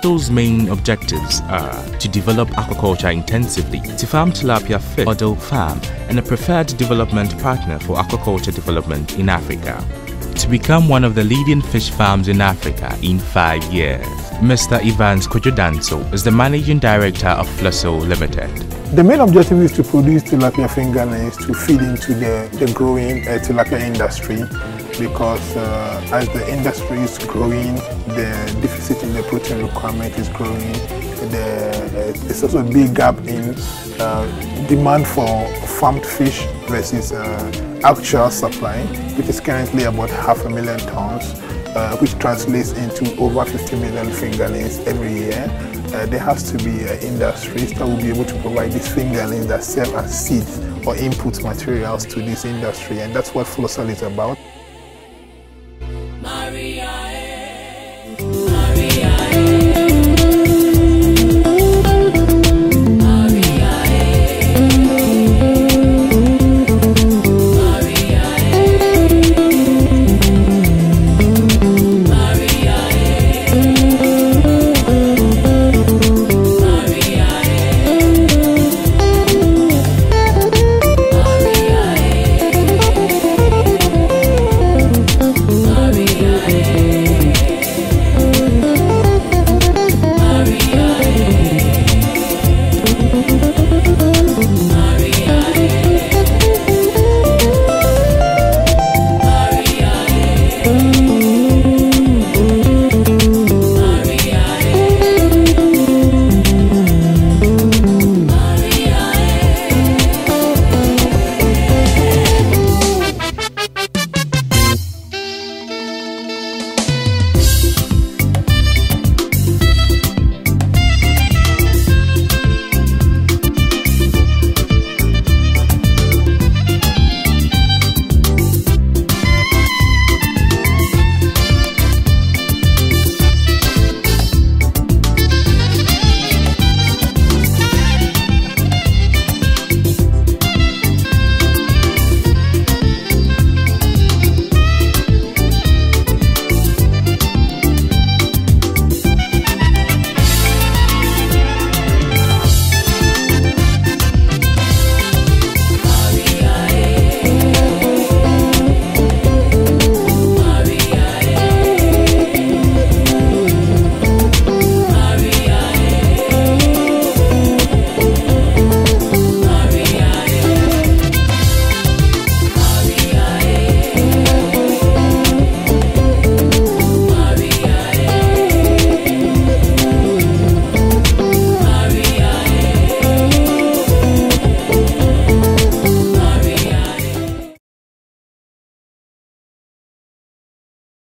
Flosell's main objectives are to develop aquaculture intensively, to farm tilapia fish, model farm, and a preferred development partner for aquaculture development in Africa. To become one of the leading fish farms in Africa in five years. Mr. Evans Kojo Danso is the managing director of Flosell Limited. The main objective is to produce tilapia fingerlings to feed into the, the growing uh, tilapia industry because uh, as the industry is growing, the deficit in the protein requirement is growing. The, uh, there's also a big gap in uh, demand for farmed fish versus uh, actual supply, which is currently about half a million tons, uh, which translates into over 50 million fingerlings every year. Uh, there has to be uh, industries that will be able to provide these fingerlings that serve as seeds or input materials to this industry, and that's what Flosell is about.